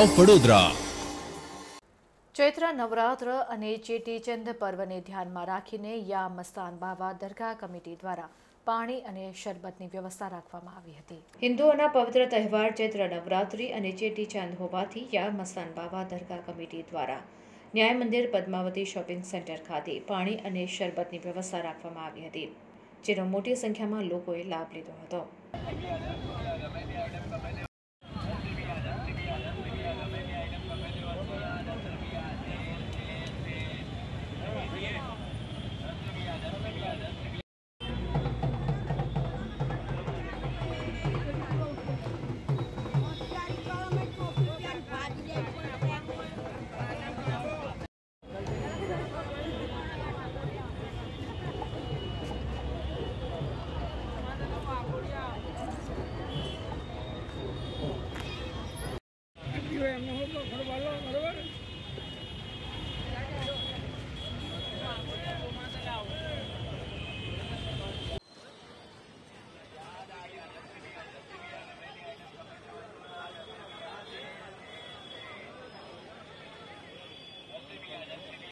Of Vadodara Chaitra Navratri અને ચેટીચંદ પર્વને ધ્યાનમાં રાખીને યા મસ્તાન બાવા દરગાહ કમિટી દ્વારા પાણી અને શરબતની વ્યવસ્થા રાખવામાં આવી હતી. હિન્દુઓના પવિત્ર તહેવાર ચૈત્ર નવરાત્રિ અને ચેટીચંદ હોવાથી યા મસ્તાન બાવા દરગાહ કમિટી દ્વારા ન્યાય મંદિર પદ્માવતી શોપિંગ સેન્ટર ખાતે પાણી અને શરબતની વ્યવસ્થા રાખવામાં આવી હતી જેનો મોટી સંખ્યામાં લોકોએ લાભ લીધો હતો.